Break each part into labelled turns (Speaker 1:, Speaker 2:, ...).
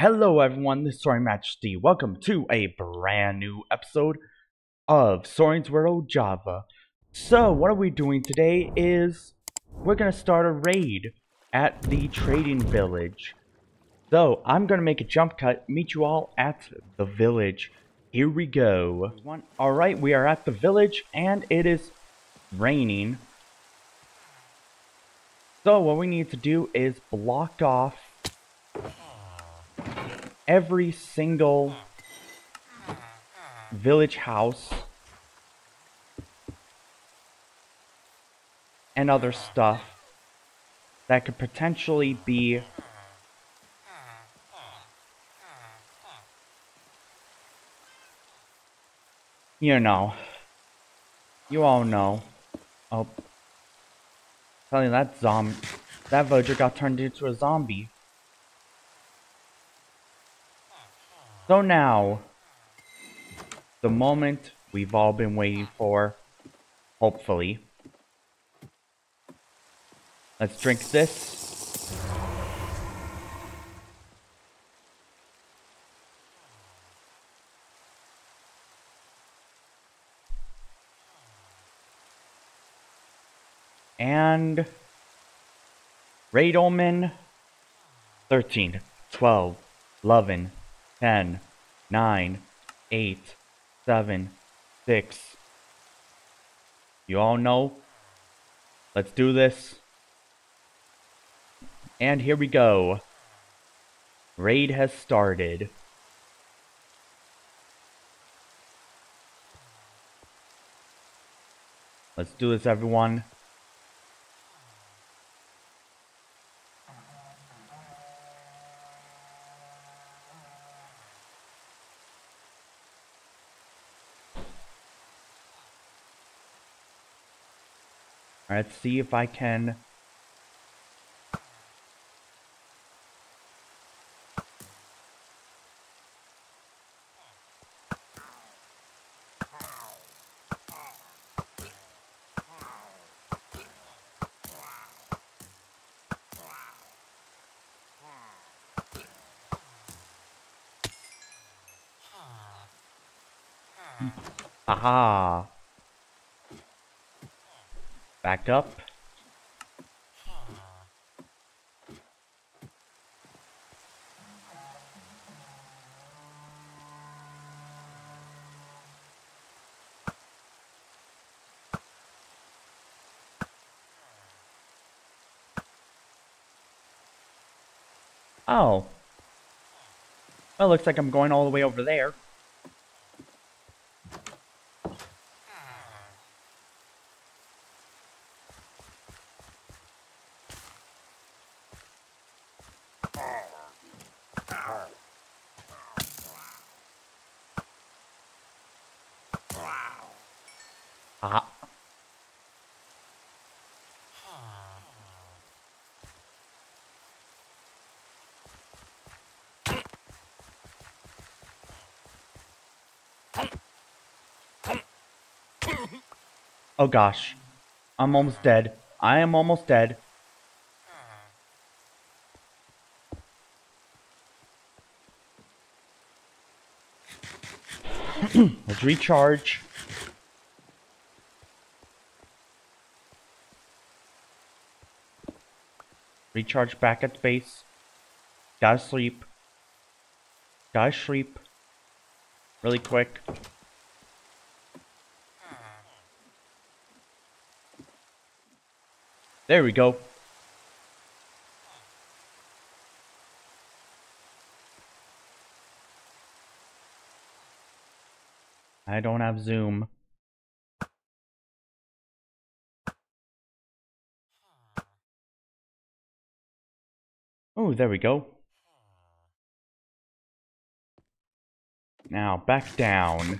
Speaker 1: Hello everyone, this is Soaring Majesty. Welcome to a brand new episode of Soaring's World Java. So, what are we doing today is we're going to start a raid at the trading village. So, I'm going to make a jump cut, meet you all at the village. Here we go. Alright, we are at the village and it is raining. So, what we need to do is block off every single village house and other stuff that could potentially be you know you all know. Oh telling that zombie that villager got turned into a zombie So now, the moment we've all been waiting for, hopefully. Let's drink this. And Raid Omen 13, 12, 11, 10, 9, 8, 7, 6. You all know? Let's do this. And here we go. Raid has started. Let's do this, everyone. Let's see if I can... Aha! Back up. Oh. Well, looks like I'm going all the way over there. Oh gosh. I'm almost dead. I am almost dead. Let's recharge. Recharge back at base. Gotta sleep. Gotta sleep. Really quick. There we go. I don't have Zoom. Oh, there we go. Now, back down.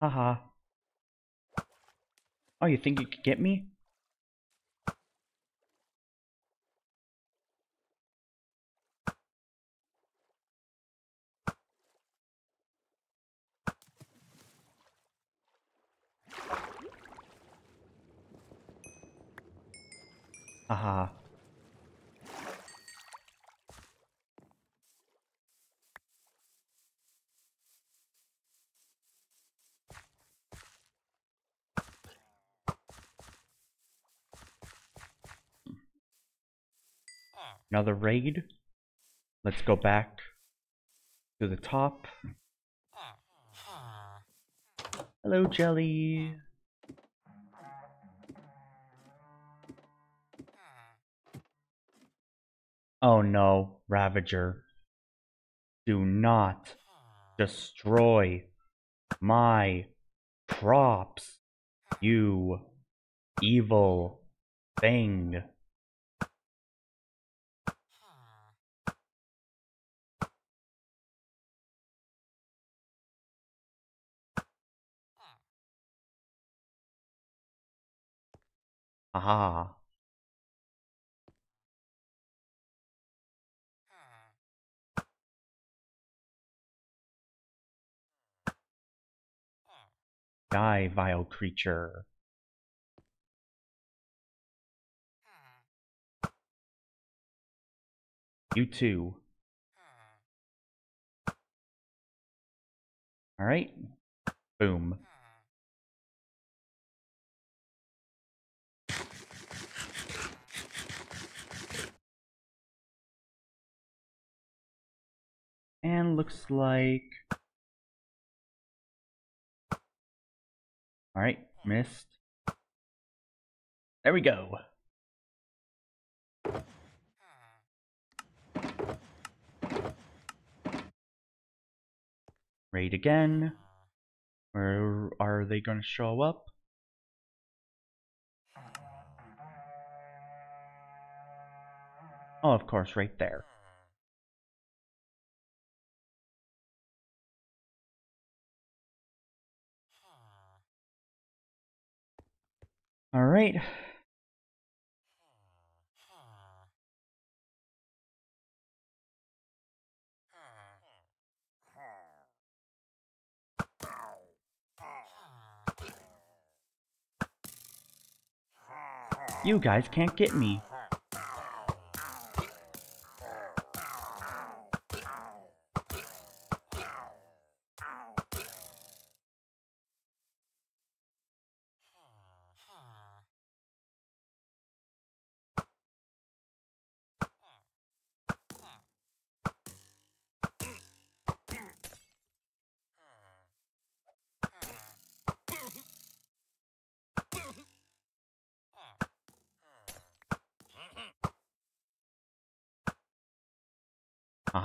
Speaker 1: Haha. Oh, you think you could get me? Aha. Another raid. Let's go back to the top. Hello, Jelly. Oh no, Ravager. Do not destroy my crops, you evil thing. Aha. Die, vile creature. You too. Alright. Boom. And looks like... Alright, missed. There we go. Raid again. Where are they going to show up? Oh, of course, right there. All right. You guys can't get me.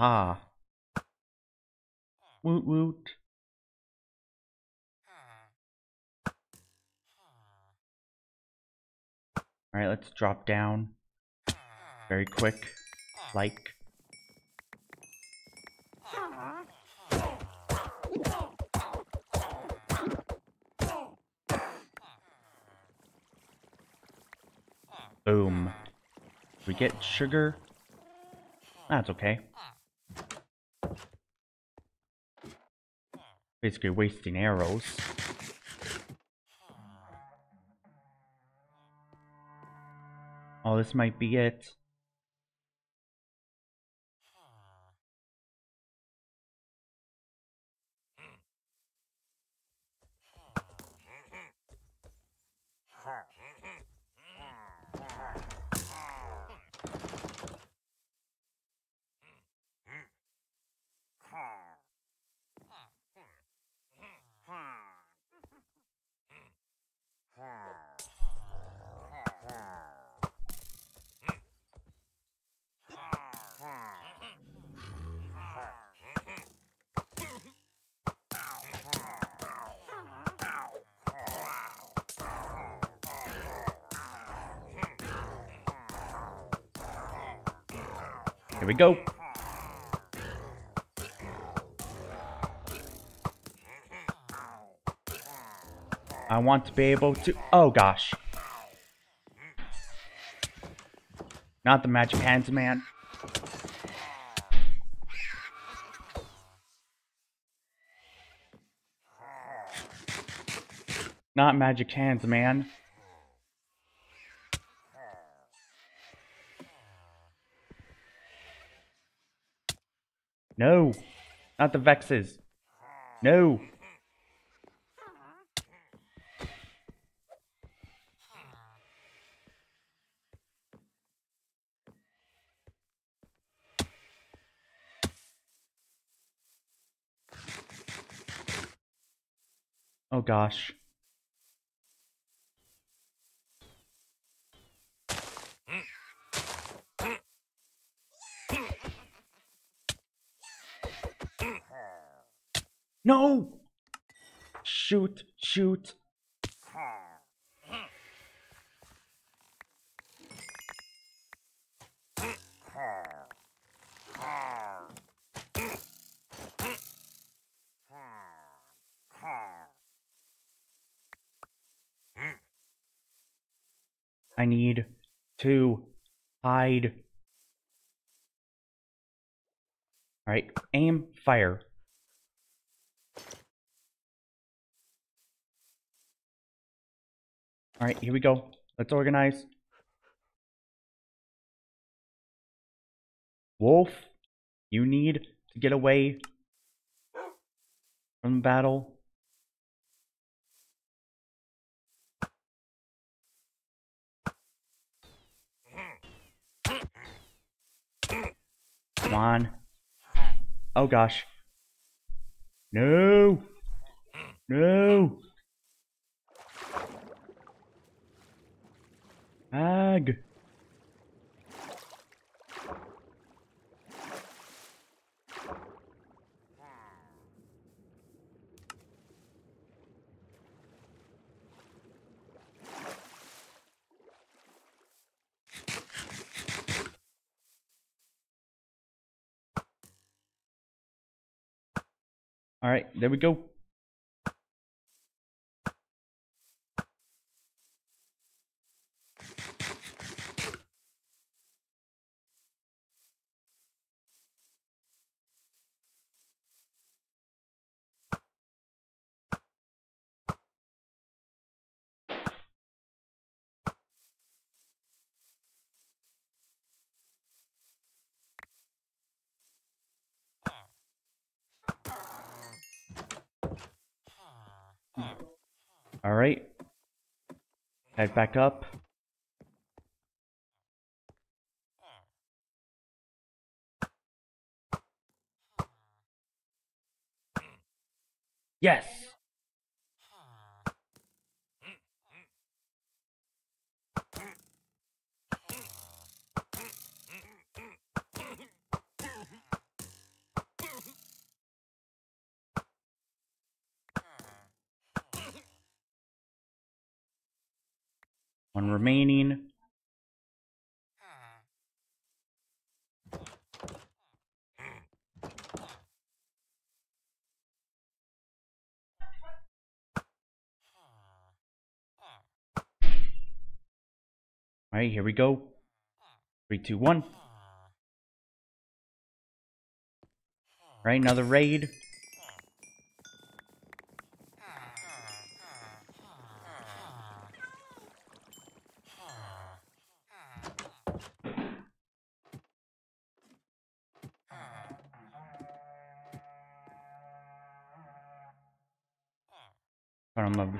Speaker 1: Aha. Woot woot. Alright, let's drop down. Very quick. Like. Boom. We get sugar. That's okay. Basically wasting arrows. Oh, this might be it. Here we go. I want to be able to... Oh, gosh. Not the magic hands, man. Not magic hands, man. No. Not the Vexes. No. Oh gosh. No! Shoot, shoot. I need to hide. Alright, aim, fire. Alright, here we go. Let's organize. Wolf, you need to get away from the battle. Come on. Oh gosh. No! No! Ag! Alright, there we go. Alright. Head back up. Yes! Remaining. Alright, here we go. Three, two, one. Right, another raid.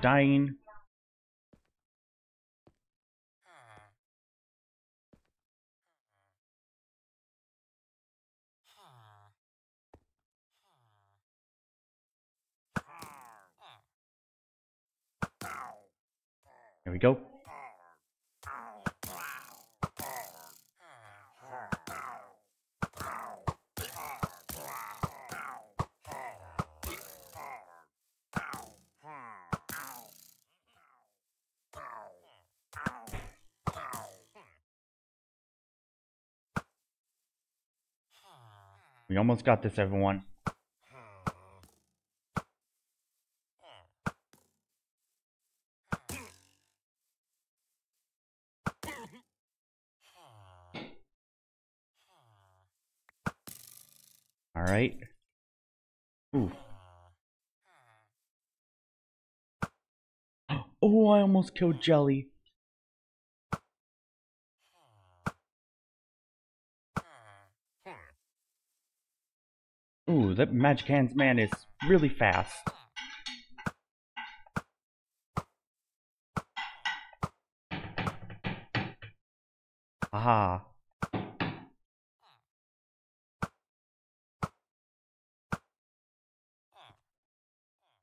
Speaker 1: Dying. Here we go. We almost got this, everyone. Alright. Ooh. Oh, I almost killed Jelly. Ooh, that Magic Hands man is really fast. Aha.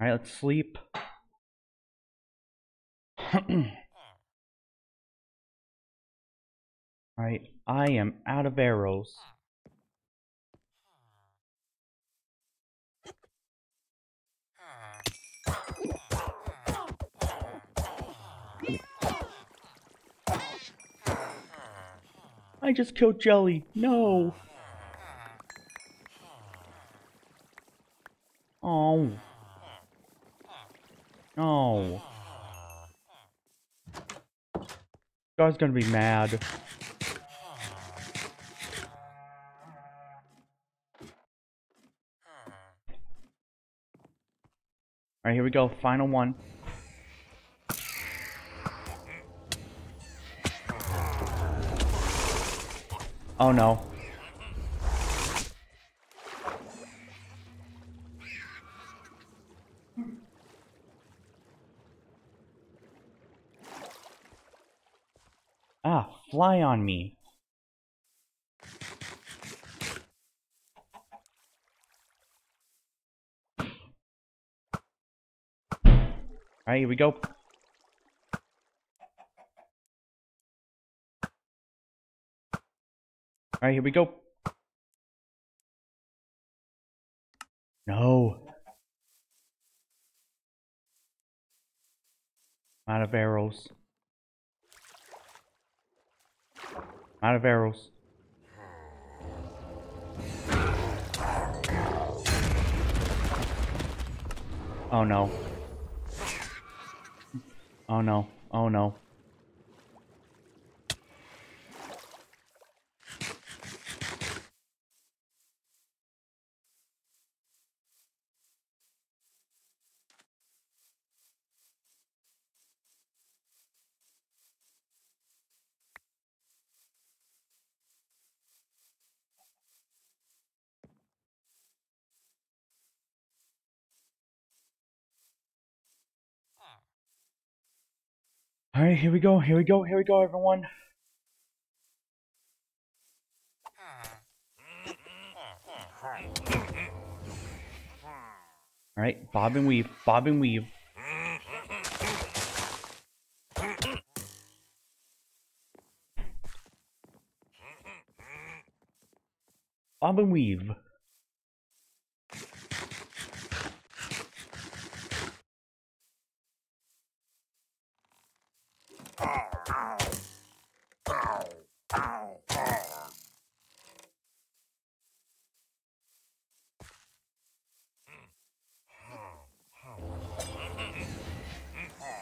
Speaker 1: Alright, let's sleep. Alright, I am out of arrows. I just killed Jelly. No. Oh. Oh. Guy's gonna be mad. Alright, here we go. Final one. Oh no. Ah, fly on me. Alright, here we go. Alright, here we go. No. I'm out of arrows. I'm out of arrows. Oh no. Oh no. Oh no. Alright, here we go, here we go, here we go, everyone. Alright, bob and weave, bob and weave. Bob and weave.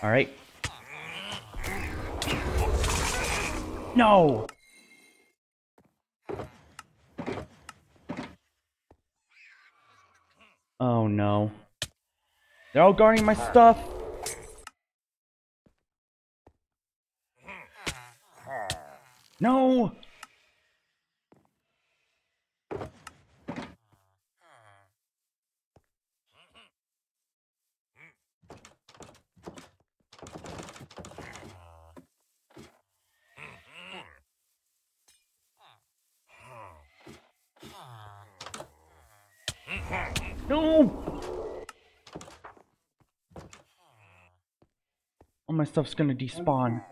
Speaker 1: All right. No. Oh no. They're all guarding my stuff. No. No! All my stuff's gonna despawn.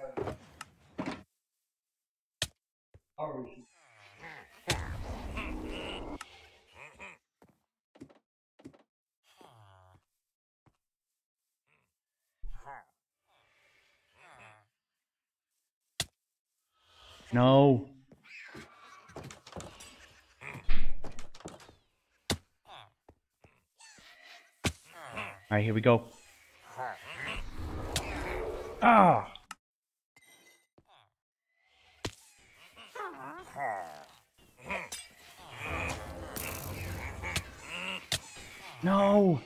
Speaker 1: No. Alright, here we go. Ah! No!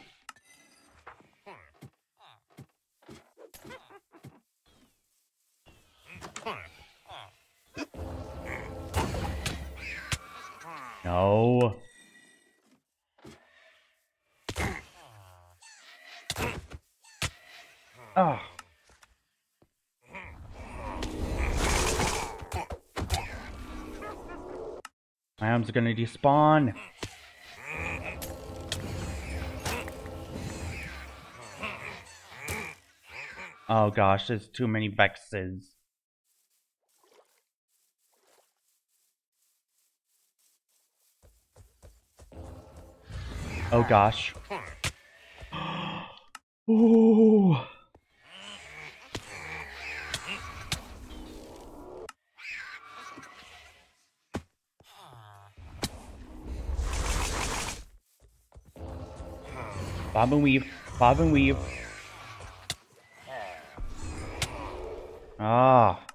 Speaker 1: Are gonna despawn. Oh gosh, there's too many Vexes. Oh gosh. Bob and weave, bob and weave. Ah.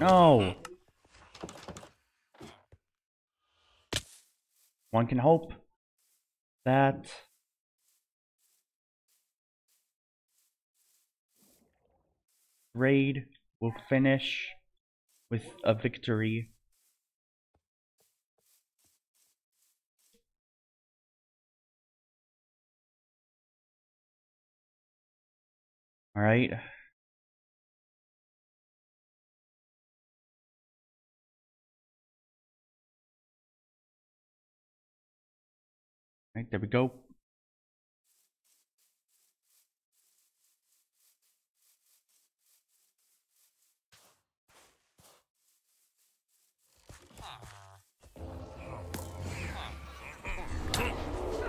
Speaker 1: No. One can hope that raid will finish with a victory. All right. Right, there we go.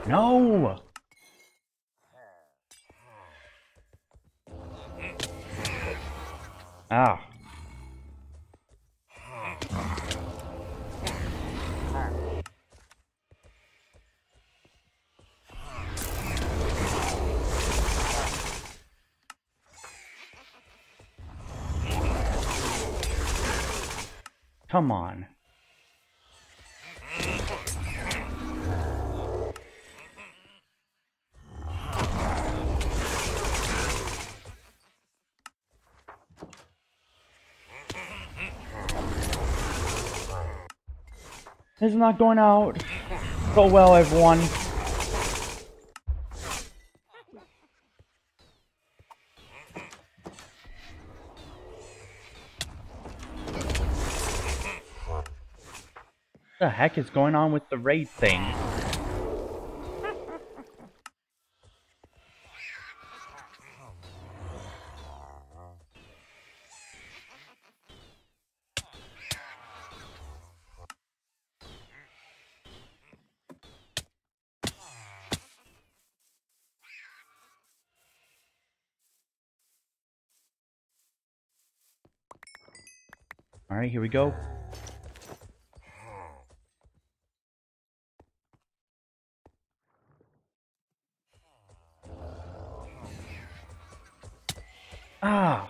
Speaker 1: No! Ah. Come on. It's not going out so well, everyone. What the heck is going on with the raid thing? Alright, here we go. Ah.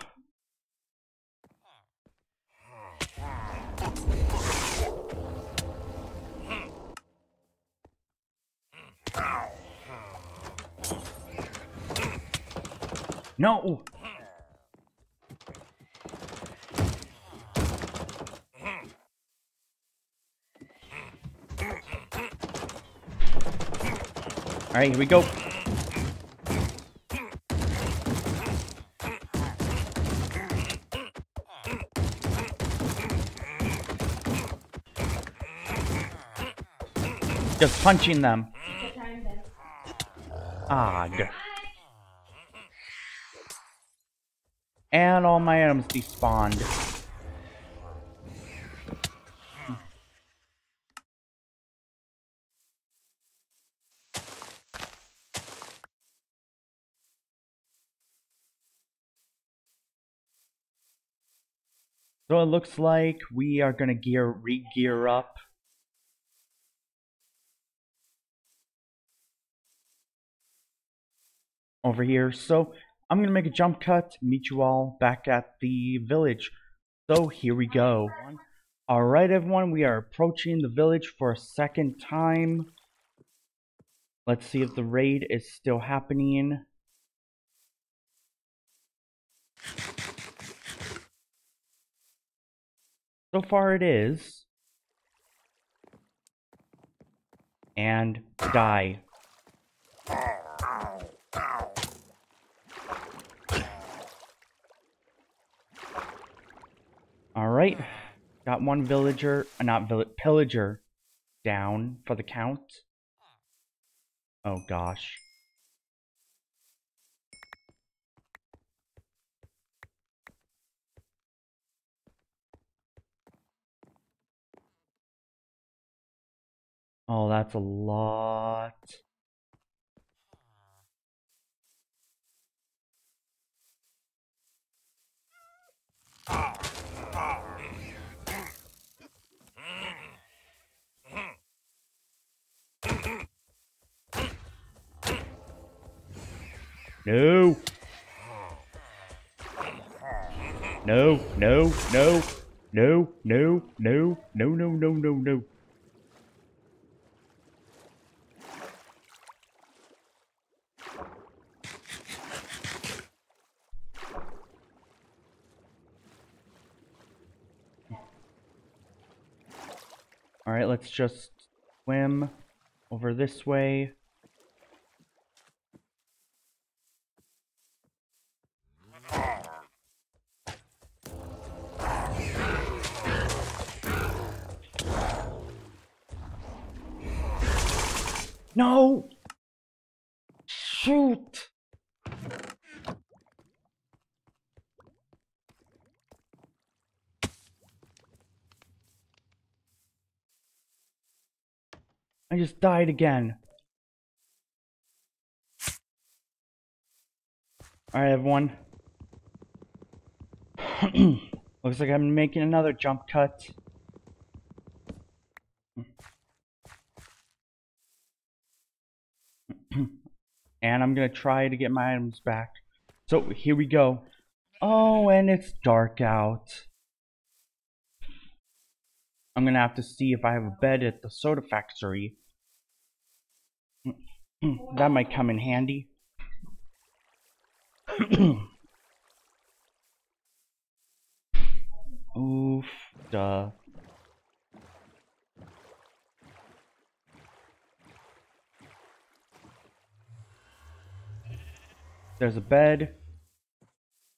Speaker 1: No. All right, here we go. Just punching them. Odd. And all my items despawned. So it looks like we are gonna gear re-gear up over here. So I'm going to make a jump cut, meet you all back at the village. So here we go. Alright everyone, we are approaching the village for a second time. Let's see if the raid is still happening. So far it is. And die. Alright. Got one villager, uh, not vill pillager, down for the count. Oh gosh. Oh, that's a lot. No. No, no, no, no, no, no, no, no, no, no, no. Alright, let's just swim over this way. No! Shoot! I just died again. Alright, everyone. Looks like I'm making another jump cut. and I'm gonna try to get my items back. So here we go. Oh, and it's dark out. I'm gonna have to see if I have a bed at the soda factory. Mm, that might come in handy. Oof, duh. There's a bed.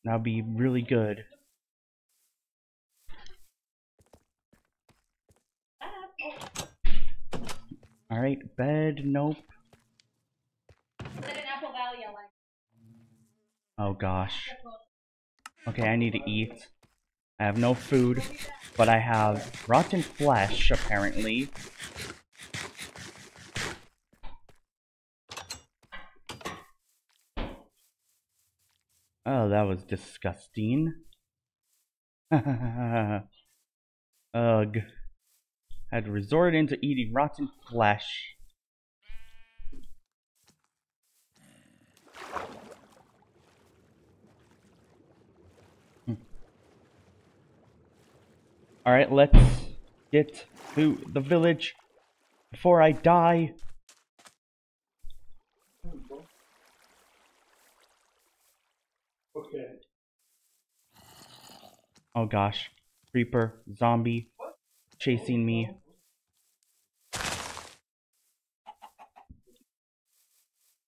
Speaker 1: That'll be really good. Alright, bed, nope. Oh gosh. Okay, I need to eat. I have no food, but I have rotten flesh, apparently. Oh, that was disgusting. Ugh. I had resorted into eating rotten flesh. Alright, let's get to the village before I die. Okay. Oh gosh. Creeper, zombie, chasing me.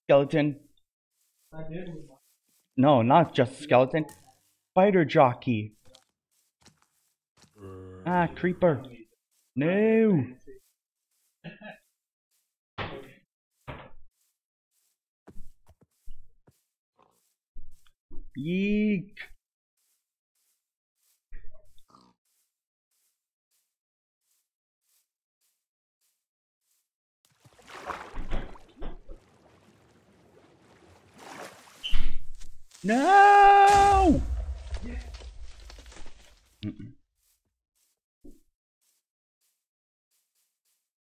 Speaker 1: Skeleton. No, not just skeleton. Spider jockey. Ah, creeper. No. Yeek. No!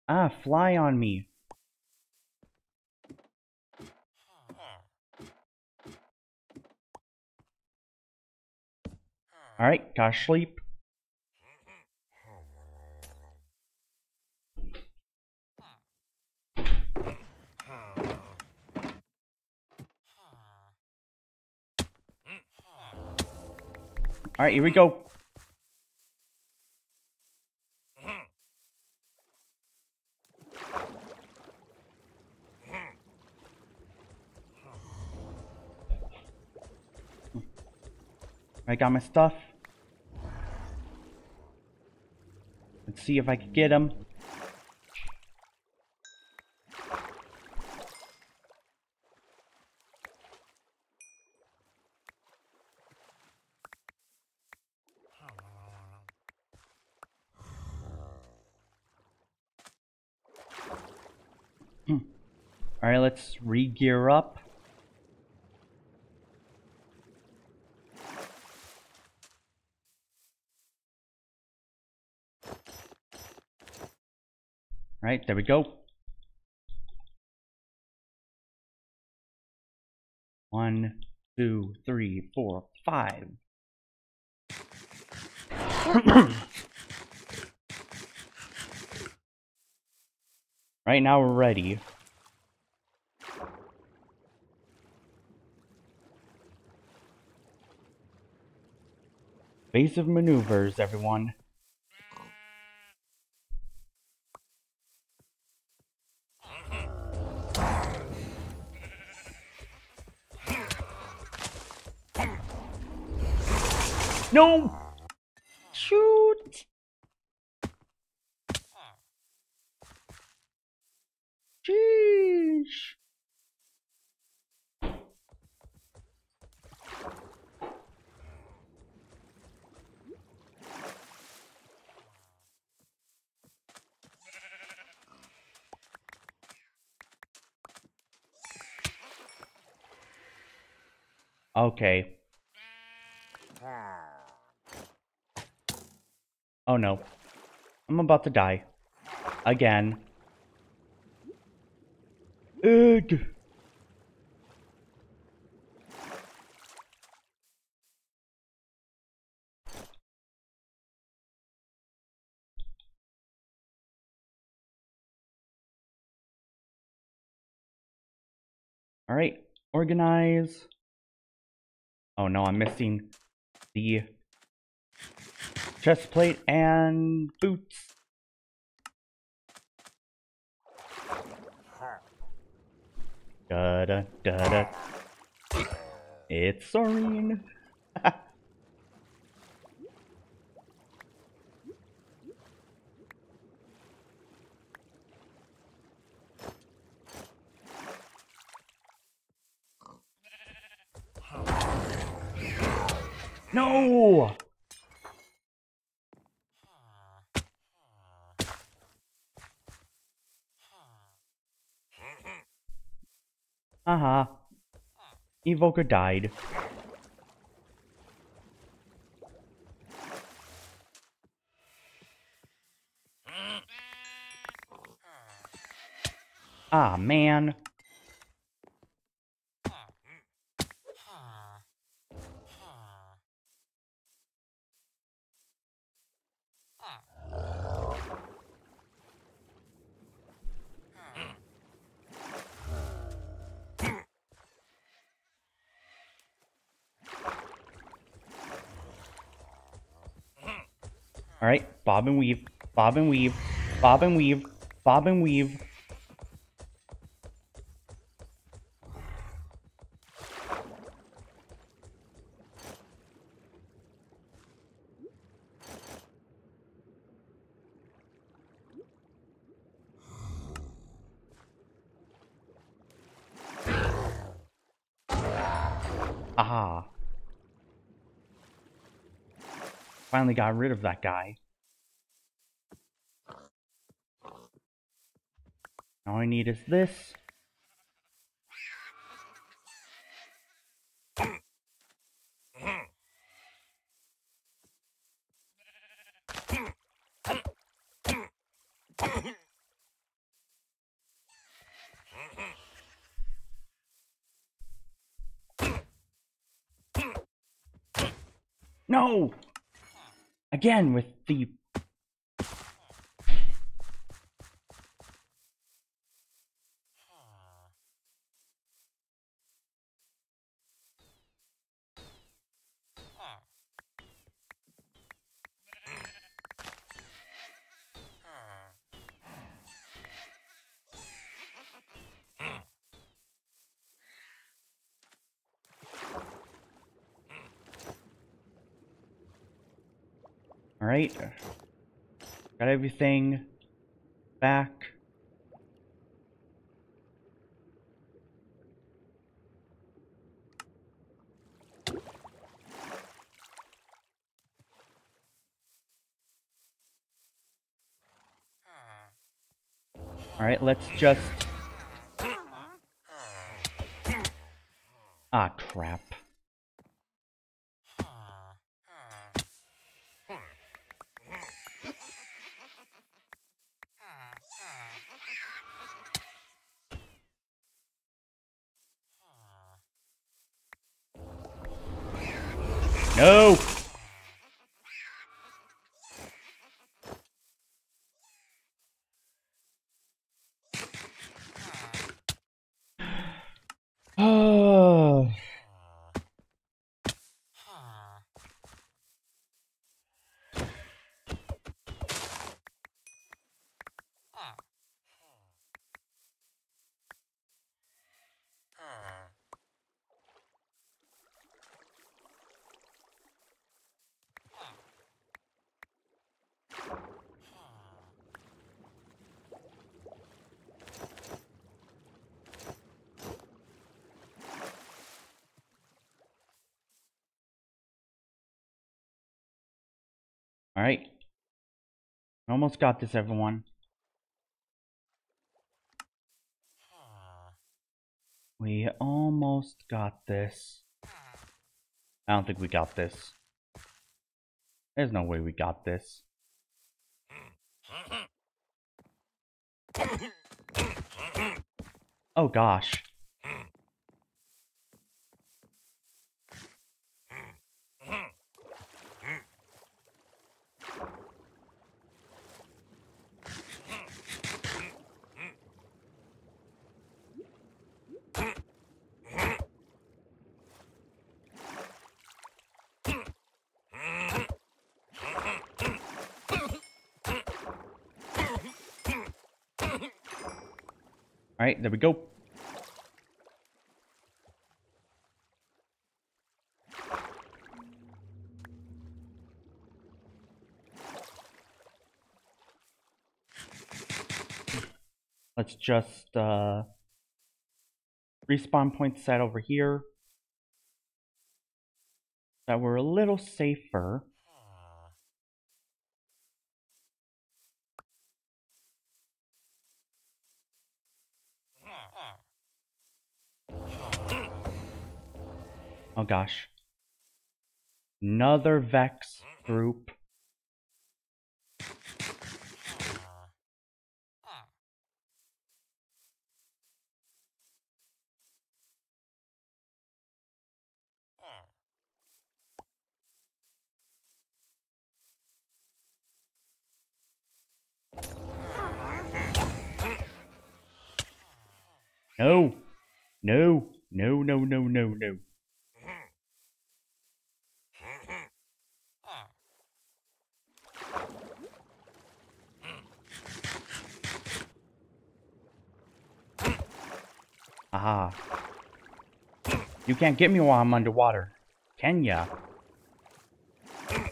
Speaker 1: Ah, fly on me. Alright, gotta sleep. Alright, here we go. I got my stuff. Let's see if I can get him. Alright, let's re-gear up. Alright, there we go. One, two, three, four, five. right now we're ready. Evasive maneuvers, everyone. No! Shoot! Sheesh! Okay. Oh no. I'm about to die. Again. Ugh. Alright, organize. Oh no, I'm missing the chest plate and boots. Da da da da. It's Soren. no! Uh-huh. Evoker died. Ah, man. Alright, bob and weave, bob and weave, bob and weave, bob and weave. Aha. Finally got rid of that guy. All I need is this. No! Again with the Alright. Got everything back. Alright, let's just... Ah, crap. No! Oh. Alright. Almost got this, everyone. We almost got this. I don't think we got this. There's no way we got this. Oh gosh. Alright, there we go. Let's just, uh, respawn point set over here. That we're a little safer. Oh gosh. Another Vex group. No. No. No, no, no, no, no. Aha. You can't get me while I'm underwater. Can ya?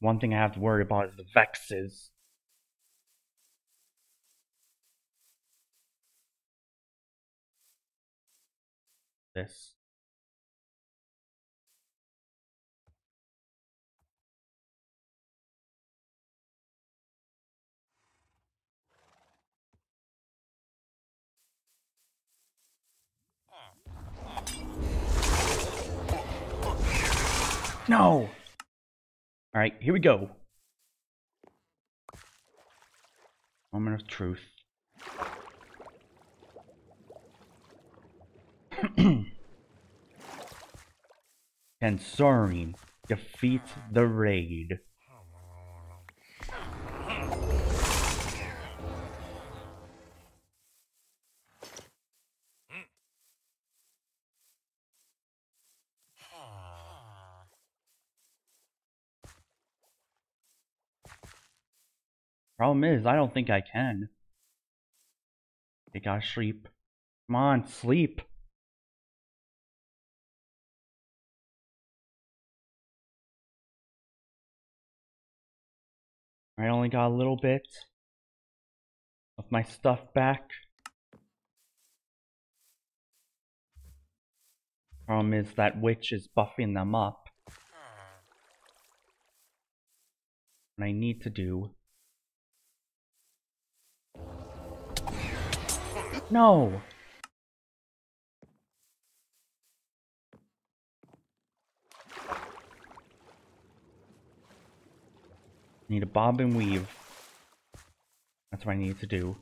Speaker 1: One thing I have to worry about is the vexes. This. No! Alright, here we go. Moment of truth. Can Soaring defeat the raid? Problem is, I don't think I can. I gotta sleep. Come on, sleep. I only got a little bit of my stuff back. Problem is that witch is buffing them up. Hmm. What I need to do... No! Need a bob and weave. That's what I need to do.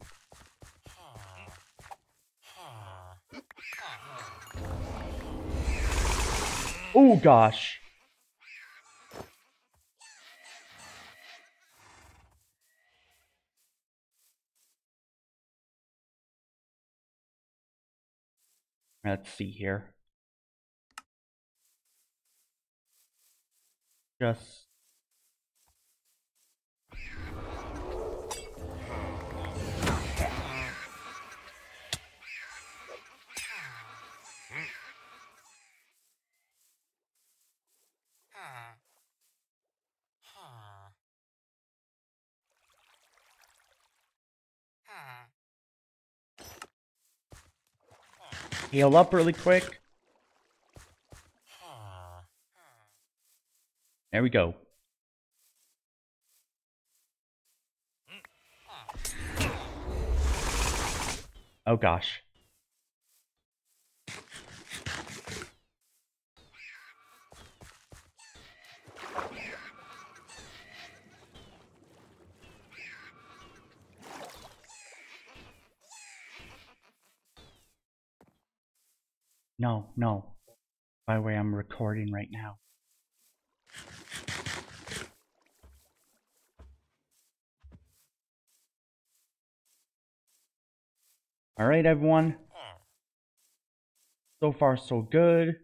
Speaker 1: Oh gosh. Let's see here. Just heal up really quick. There we go. Oh gosh. No, no. By the way, I'm recording right now. Alright, everyone. So far, so good.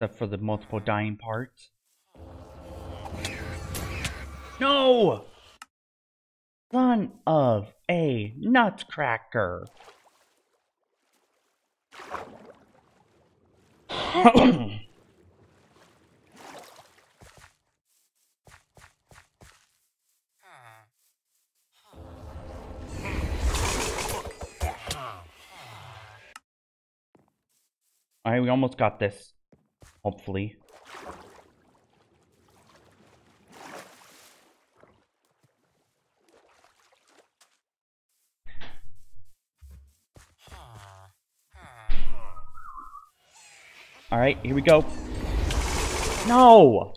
Speaker 1: Except for the multiple dying parts. No! Son of a nutcracker. Alright, we almost got this. Hopefully. Alright, here we go. No!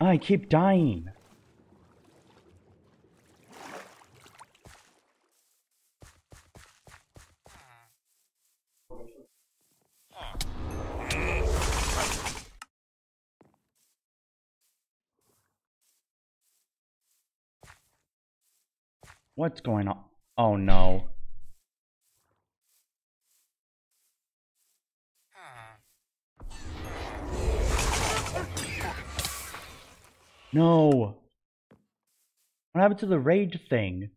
Speaker 1: I keep dying. What's going on? Oh no. No. What happened to the raid thing?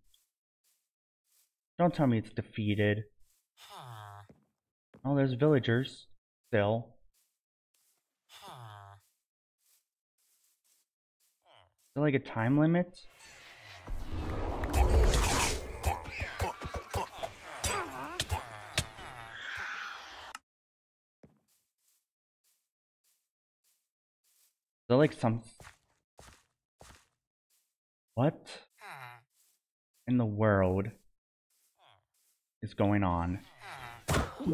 Speaker 1: Don't tell me it's defeated. Oh, there's villagers. Still. Is there like a time limit? There like some... What hmm. in the world is going on? Hmm.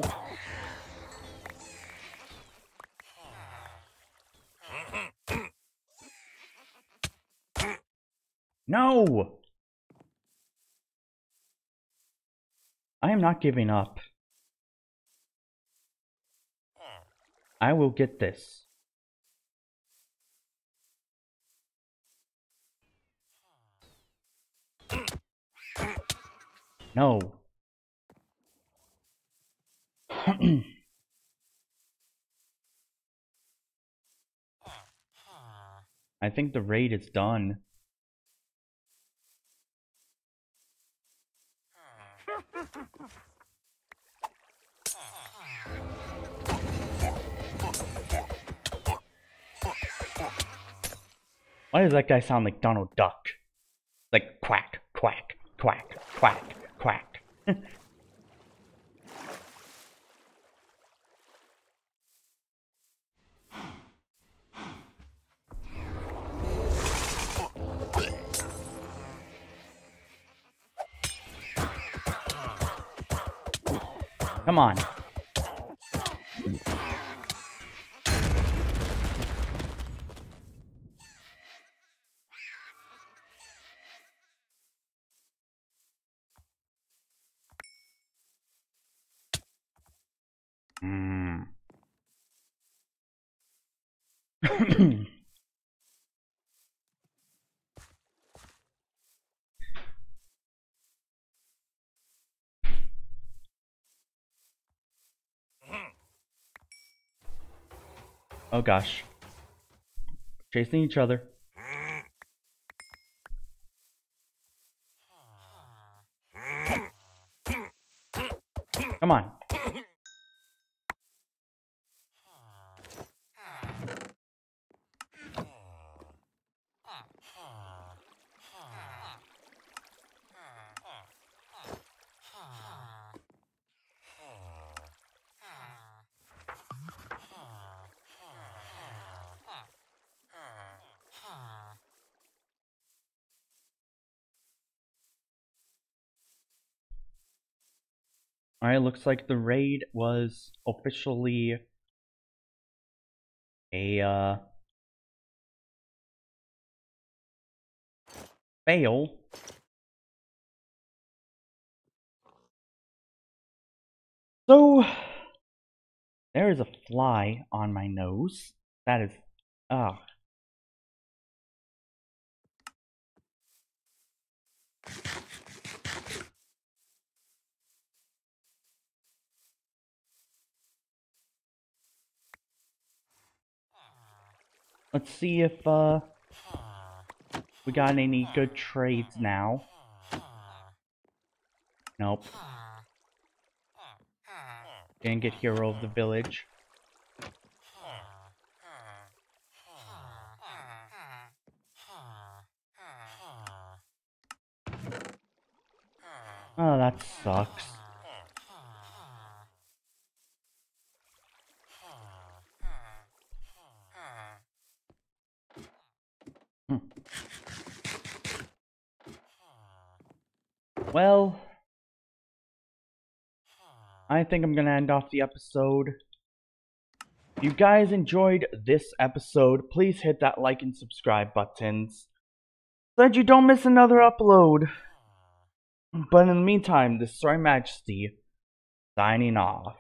Speaker 1: No! I am not giving up. Hmm. I will get this. No. I think the raid is done. Why does that guy sound like Donald Duck? Like quack, quack quack, quack, quack. Come on. Oh gosh. Chasing each other. Come on. Alright, looks like the raid was officially a uh, fail. So, there is a fly on my nose. That is, ah. Let's see if uh we got any good trades now. Nope. Didn't get hero of the village. Oh, that sucks. Well, I think I'm gonna end off the episode. If you guys enjoyed this episode, please hit that like and subscribe buttons so that you don't miss another upload. But in the meantime, this is Soaring Majesty signing off.